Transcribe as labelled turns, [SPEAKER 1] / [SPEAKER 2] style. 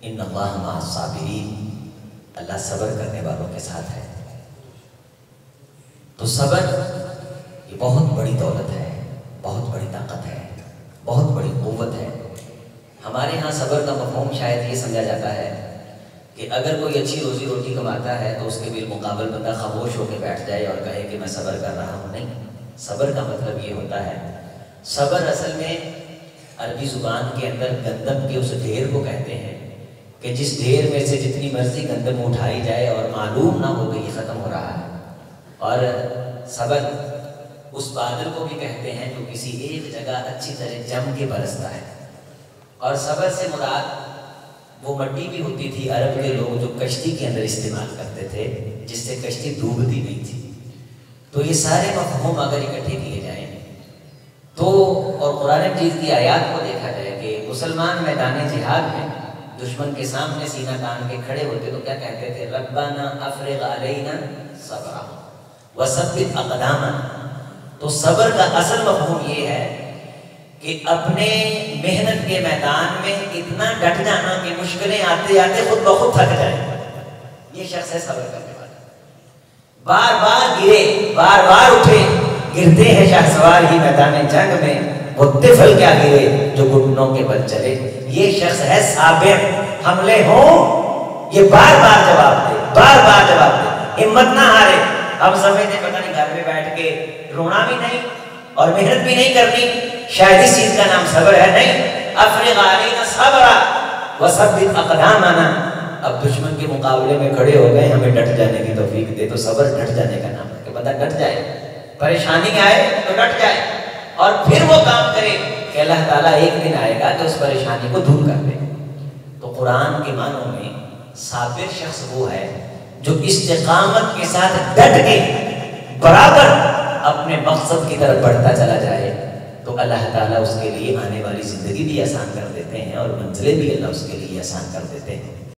[SPEAKER 1] ان اللہ مع الصابرین، اللہ صبر کرنے والوں کے ساتھ ہے۔ تو صبر یہ بہت بڑی دولت ہے، بہت بڑی طاقت ہے، بہت بڑی قوت ہے۔ ہمارے ہاں صبر کا مفہوم شاید یہ سمجھا جاتا ہے کہ اگر کوئی اچھی روزی روٹی کماتا ہے تو اس کے بالمقابل بندہ خاموش ہو کے بیٹھ جائے اور کہے کہ میں صبر کر رہا ہوں۔ نہیں، صبر کا مطلب یہ ہوتا ہے۔ صبر اصل میں عربی زبان کے اندر گندم کے اس ڈھیر کو کہتے ہیں۔ کہ جس ڈھیر میں سے جتنی مرضی گندم اٹھائی جائے اور معلوم نہ ہو کہ یہ ختم ہو رہا ہے۔ اور صبر اس بادل کو بھی کہتے ہیں جو کسی ایک جگہ اچھی طرح جم کے برستا ہے۔ اور صبر سے مراد وہ مٹی بھی ہوتی تھی عرب کے لوگ جو کشتی کے اندر استعمال کرتے تھے، جس سے کشتی ڈوبتی نہیں تھی۔ تو یہ سارے مفہوم اگر اکٹھے کیے جائیں، تو اور قرآن مجید کی آیات کو دیکھا جائے کہ مسلمان میدان جہاد میں دشمن کے سامنے سینہ تان کے کھڑے ہوتے تو کیا کہتے تھے؟ ربنا افرغ علینا صبرا وثبت اقدامنا۔ تو صبر کا اصل مفہوم یہ ہے کہ اپنے محنت کے میدان میں اتنا ڈٹ جانا کہ مشکلیں آتے آتے خود بخود تھک جائے یہ شخص ہے صبر کرنے والا۔ بار بار گرے، بار بار اٹھے، گرتے ہیں شاہ سوار ہی میدان جنگ میں۔ وہ طفل کیا گرے جو گھٹنوں کے بل چلے۔ یہ شخص ہے صابر حملے ہوں، یہ بار بار جواب دے، بار بار جواب دے۔ ہمت نہ ہارے۔ ہم سمجھتے پتہ نہیں گھر میں بیٹھ کے رونا بھی نہیں اور محنت بھی نہیں کرنی۔ شاید اس چیز کا نام صبر ہے۔ نہیں۔ افرغ علینا صبرا وثبت اقدامنا۔ اب دشمن کے مقابلے میں کھڑے ہو گئے، ہمیں ڈٹ جانے کی توفیق دے۔ تو صبر، ڈٹ جانے کا نام ہے کہ بندہ ڈٹ جائے۔ پریشانی آئے تو ڈٹ جائے۔ اور پھر وہ کام کرے کہ اللہ تعالیٰ ایک دن آئے گا کہ اس پریشانی کو دور کر دے۔ تو قرآن کے معنوں میں صابر شخص وہ ہے جو استقامت کے ساتھ ڈٹ کے برابر اپنے مقصد کی طرف بڑھتا چلا جائے تو اللہ تعالیٰ اس کے لیے آنے والی زندگی بھی آسان کر دیتے ہیں اور منزلیں بھی اللہ اس کے لیے آسان کر دیتے ہیں۔